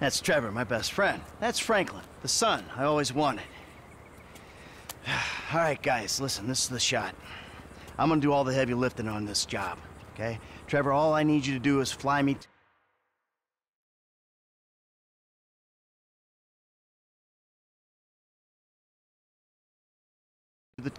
That's Trevor, my best friend. That's Franklin, the son I always wanted. All right, guys, listen, this is the shot. I'm gonna do all the heavy lifting on this job, okay? Trevor, all I need you to do is fly me... the